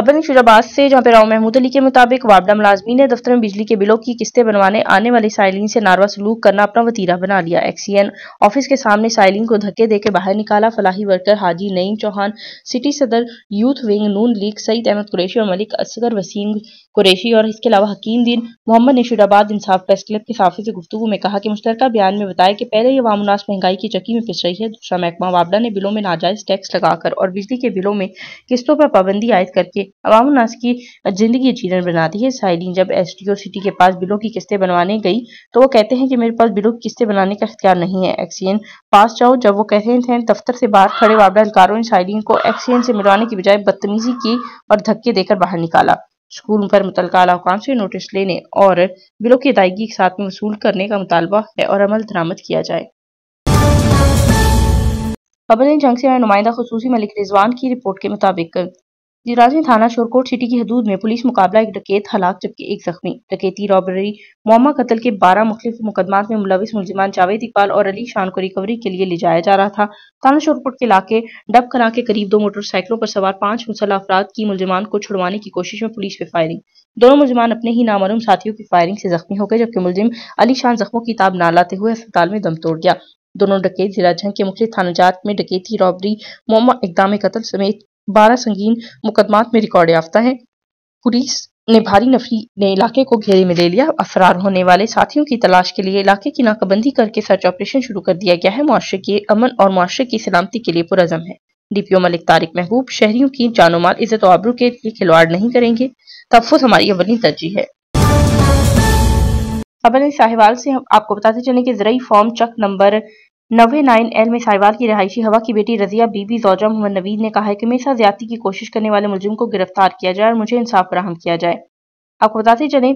खबर शुराबाद से जहाँ पे राव महमूद अली के मुताबिक वाबडा मुलाजमी ने दफ्तर में बिजली के बिलों की किस्तें बनवाने आने वाली साइलिन से नारवा सलूक करना अपना वतीरा बना लिया। एक्सीएन ऑफ़िस के सामने साइलिन को धक्के देकर बाहर निकाला फलाही वर्कर हाजी नईम चौहान सिटी सदर youth wing Noon league, Saeed Ahmed Qureshi और मलिक असगर वसीम कुरेशी और इसके अलावा हकीम दिन मोहम्मद ने शुराबाद इंसाफ प्रेस क्लब के साफी से गुफ्तु में कहा कि मुश्तर बयान में बताया कि पहले ये वामनास महँगाई की चक्की में पिस रही है, दूसरा महकमा वाबडा ने बिलों में नाजायज टैक्स लगाकर और बिजली के बिलों में किस्तों पर पाबंदी आयद करके अवामनास की ज़िंदगी जीवन बना दी है। साइलिन जब एस डी ओ सिटी के पास बिलों की किस्तें बनवाने गई तो वो कहते हैं कि मेरे पास बिलों की किस्तें बनाने का इख्तियार नहीं है। एक्सीएन पास जाओ। जब वो कहते हैं, दफ्तर से बाहर खड़े वाबडा अधिकारों ने साइलिन को एक्सीएन से मिलवाने की बजाय बदतमीजी की और धक्के देकर बाहर निकाला। स्कूल पर मुतल अलाकाम से नोटिस लेने और बिलों की अदायगी के साथ में वसूल करने का मुतालबा है और अमल दरामद किया जाए। खबर जंग से नुमाइंदा खसूसी मलिक रिजवान की रिपोर्ट के मुताबिक जिराजी थाना शोरकोट सिटी की हदूद में पुलिस मुकाबला एक डकैत हलाक, जबकि एक जख्मी। डकैती, रॉबरी मोमा कत्ल के बारह मुख्तलिफ़ मुकदमात में मुलविस मुलजिमान जावेद इकबाल और अली शान को रिकवरी के लिए ले जाया जा रहा था। थाना शोरकोट के इलाके डब करा के करीब दो मोटरसाइकिलों पर सवार पाँच मुसल अफराद की मुलजमान को छुड़वाने की कोशिश में पुलिस पे फायरिंग। दोनों मुलजमान अपने ही नामरूम साथियों की फायरिंग से जख्मी हो गए, जबकि मुलजिम अली शान जख्मों की ताब ना लाते हुए अस्पताल में दम तोड़ गया। दोनों डकैत जिला झंग के मुख्य थानाजात में डकैती, रॉबरी मोमा इकदाम कत्ल समेत बारह संगीन मुकदमात में रिकॉर्ड याफ्ता है। पुलिस ने भारी नफरी ने इलाके को घेरे में ले लिया। अफरार होने वाले साथियों की तलाश के लिए इलाके की नाकाबंदी करके सर्च ऑपरेशन शुरू कर दिया गया है। मुआरे के अमन और मुआरे की सलामती के लिए पुरजम है। डीपीओ मलिक तारिक महबूब, शहरियों की जानो माल इज़्ज़त आबरू के लिए खिलवाड़ नहीं करेंगे। तहफुज हमारी अवली तरजीह है। खबर साहिवाल से आपको बताते चले कि ज़रिए फॉर्म चक नंबर नवे नाइन एल में साहिवाल की रहायशी हवा की बेटी रजिया बीबी जौजा मोहम्मद नवीद ने कहा है कि मेरे साथ ज़्यादा की कोशिश करने वाले मुलजिम को गिरफ़्तार किया जाए और मुझे इंसाफ फराहम किया जाए। आपको बताते चले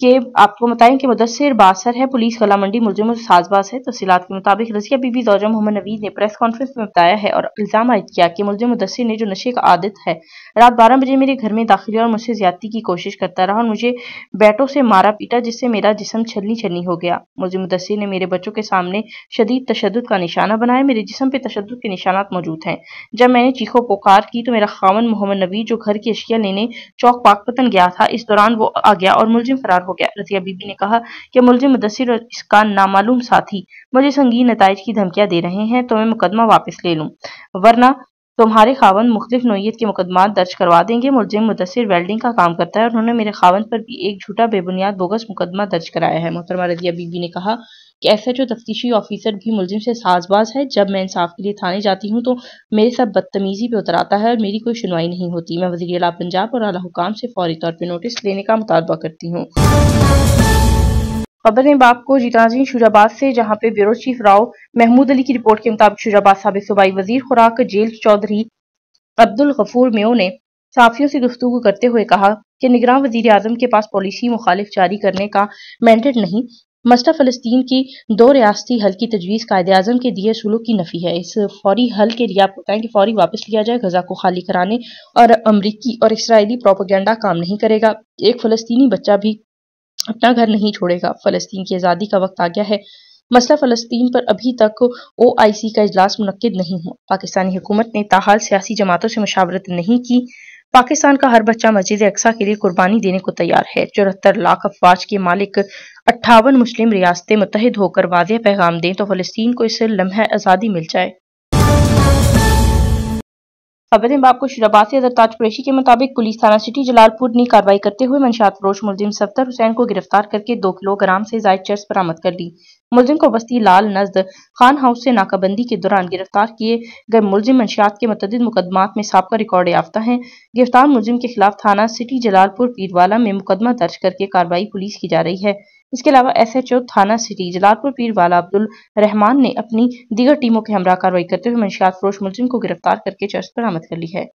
कि आपको बताएँ कि मुदसर बासर है, पुलिस कला मंडी मुलजम साजबाज है। तफसीत के मुताबिक रजिया बीबी दौजा मोहम्मद नवीद ने प्रेस कॉन्फ्रेंस में बताया है और इल्ज़ाम आयद किया कि मुलजिम मुदसर ने जो नशे का आदत है, रात बारह बजे मेरे घर में दाखिल और मुझसे ज़्यादा की कोशिश करता रहा और मुझे बैटों से मारा पीटा, जिससे मेरा जिसम छलनी छलनी हो गया। मुलजिम मुदसर ने मेरे बच्चों के सामने शदीद तशद का निशाना बनाया। मेरे जिसम पे तशद के निशाना मौजूद हैं। जब मैंने चीखो पुकार की तो मेरा खावन मोहम्मद नवीद, जो घर की अशिया लेने चौक पाकपतन गया था, इस दौरान वो आ गया और मुलजिम फरार हो गया। रतिया बीबी ने कहा कि मुलजिम मुदसर और इसका नामालूम साथी मुझे संगीन नतज की धमकियाँ दे रहे हैं तो मैं मुकदमा वापस ले लूँ। वरना तुम्हारे खावन मुख्तफ नोयत के मुकदमा दर्ज करवा देंगे। मुलजिम मुदसर वेल्डिंग का काम करता है उन्होंने मेरे खावन पर भी एक झूठा बेबुनियाद बोगस मुकदमा दर्ज कराया है। मोहतरमा रजिया बीबी ने कहा कि एस एच ओ तफ्तीशी ऑफिसर भी मुलजिम से साजबाज है, जब मैं इंसाफ के लिए थाने जाती हूँ तो मेरे साथ बदतमीजी पे उतर आता है और मेरी कोई सुनवाई नहीं होती। मैं वजी अला पंजाब और अला हुकाम से फौरी तौर पर नोटिस लेने का मुतालबा करती हूँ। खबर बाप को जीताजी शुराबाद से, जहाँ पे ब्यूरो चीफ राव महमूद अली की रिपोर्ट के मुताबिक शुराबाद सबक सूबाई वज़ीर खुराक जेल चौधरी अब्दुल गफूर मेो ने साफियों से गुफ्तु करते हुए कहा कि निगरान वज़ीर आज़म के पास पॉलिसी मुखालिफ जारी करने का मैंडेट नहीं मसला फलस्तीन की दो रियासती हल की तजवीज़ कायद अजम के दिए सुलूक की नफ़ी है। इस फौरी हल के लिए आप बताएँ कि फौरी वापस लिया जाए, गजा को खाली कराने और अमरीकी और इसराइली प्रोपोगंडा काम नहीं करेगा। एक फ़लस्तीनी बच्चा भी अपना घर नहीं छोड़ेगा। फलस्तीन की आज़ादी का वक्त आ गया है। मसला फ़लस्तीन पर अभी तक ओ आई सी का इजलास मुनद नहीं हुआ। पाकिस्तानी हुकूमत ने ताहाल सियासी जमातों से मुशावरत नहीं की। पाकिस्तान का हर बच्चा मस्जिद अक्सा के लिए कुर्बानी देने को तैयार है। चौहत्तर लाख अफवाज के मालिक अट्ठावन मुस्लिम रियासतें मुतहद होकर वादे पैगाम दें तो फलस्तीन को इससे लम्हा आज़ादी मिल जाए। खबर बाप को शराबाद से ताज कुरैशी के मुताबिक पुलिस थाना सिटी जलालपुर ने कार्रवाई करते हुए मंशात फरोश मुलजिम सफ्तर हुसैन को गिरफ़्तार करके दो किलोग्राम से जायद चर्स बरामद कर ली। मुलजिम को बस्ती लाल नजद खान हाउस से नाकाबंदी के दौरान गिरफ़्तार किए गए मुलजिम मंशियात के मुतद मुकदमात में सबका रिकॉर्ड याफ्ता है। गिरफ़्तार मुलजिम के खिलाफ थाना सिटी जलालपुर पीरवाला में मुकदमा दर्ज करके कार्रवाई पुलिस की जा रही है। इसके अलावा एस एच ओ थाना सिटी, जलालपुर पीर वाला अब्दुल रहमान ने अपनी दीगर टीमों के हमरा कार्रवाई करते हुए मंशियात फरोश मुलजिम को गिरफ़्तार करके चर्च बरामद कर ली है।